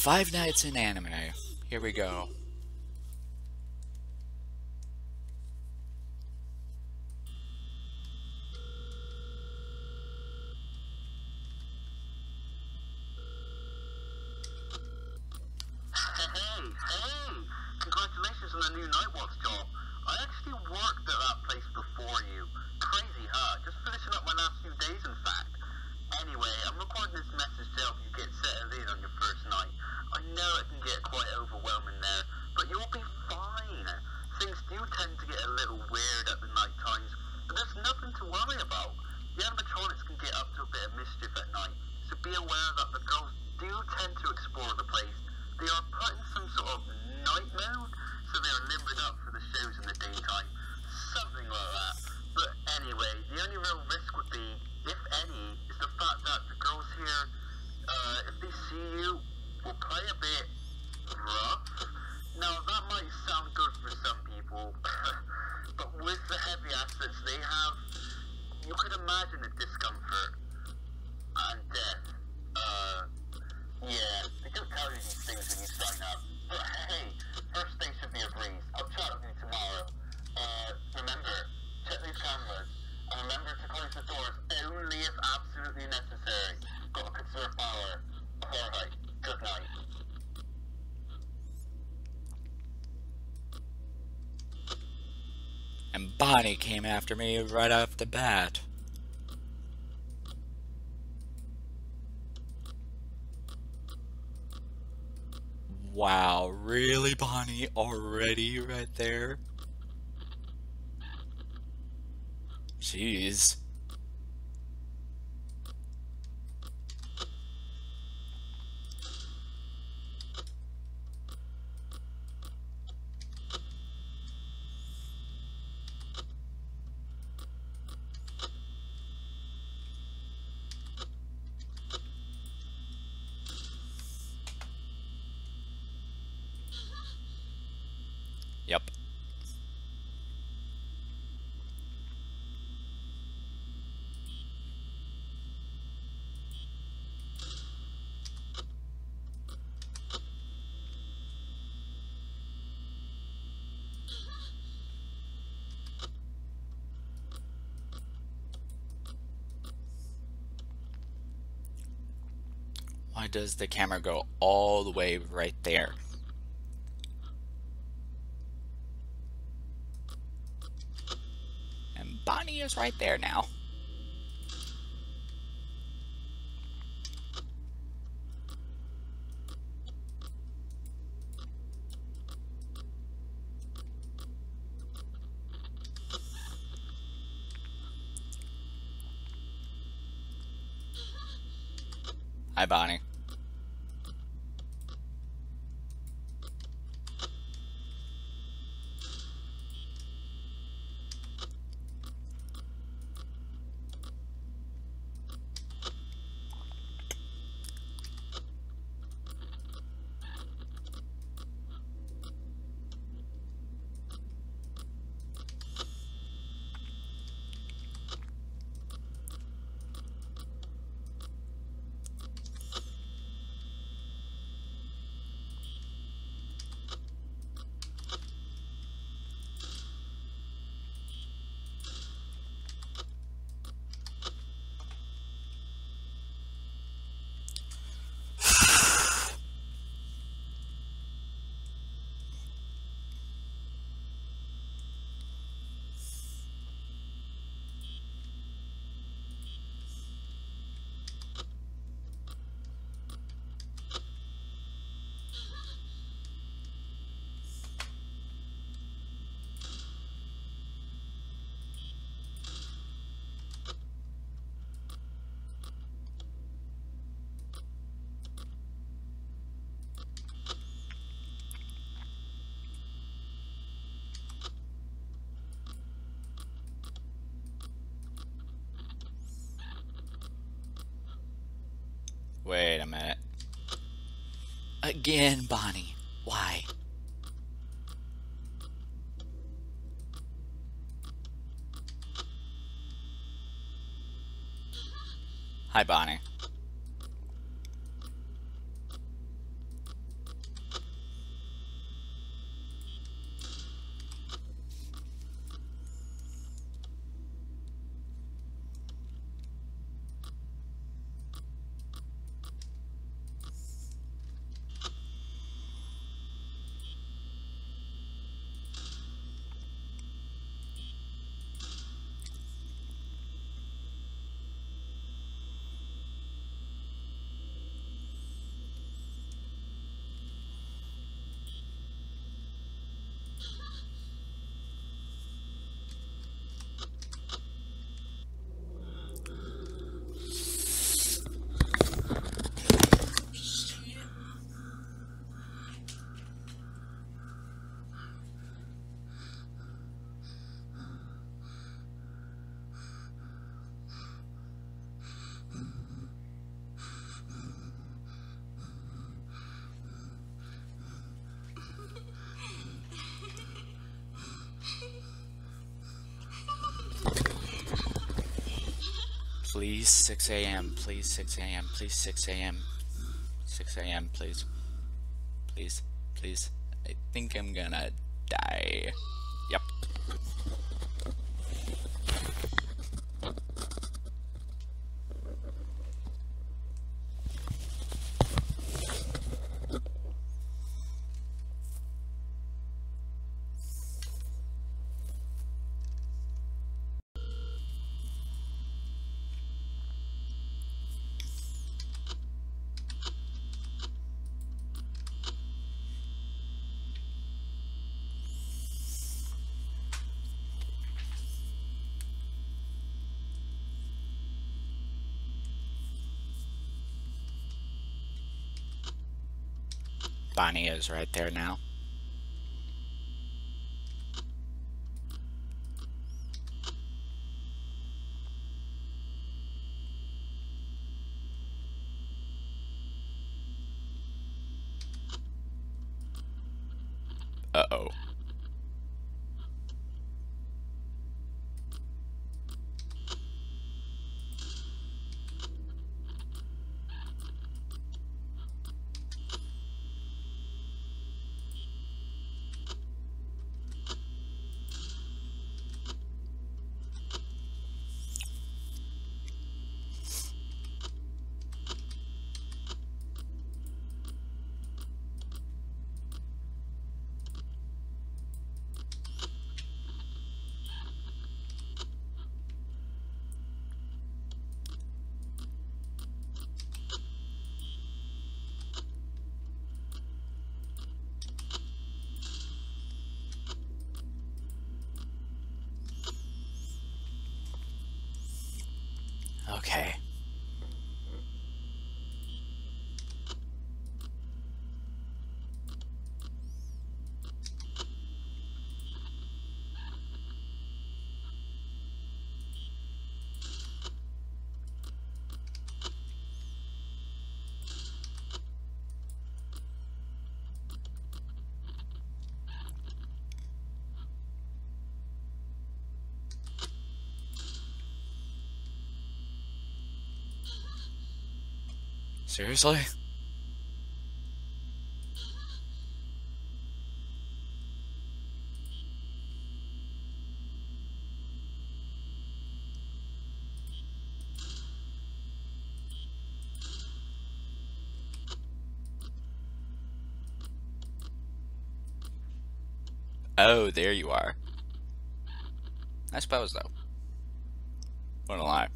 Five Nights in Anime. Here we go. And Bonnie came after me right off the bat. Wow, really Bonnie already right there? Jeez. why does the camera go all the way right there? And Bonnie is right there now. Hi, Bonnie. Wait a minute. Again, Bonnie. Why? Hi, Bonnie. Please 6 a.m. Please 6 a.m. Please 6 a.m. 6 a.m. Please. Please. Please. I think I'm gonna die. Bonnie is right there now. Uh-oh. Okay. Seriously? Oh, there you are. I suppose, though. What a lie.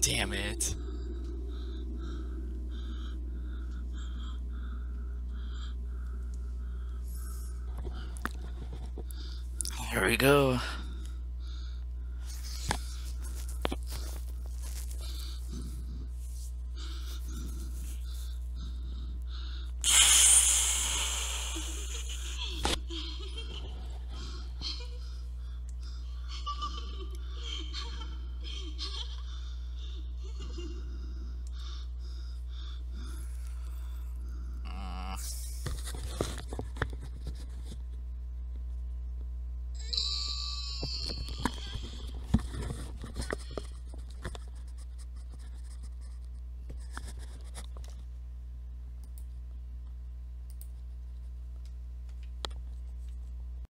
Damn it. Here we go.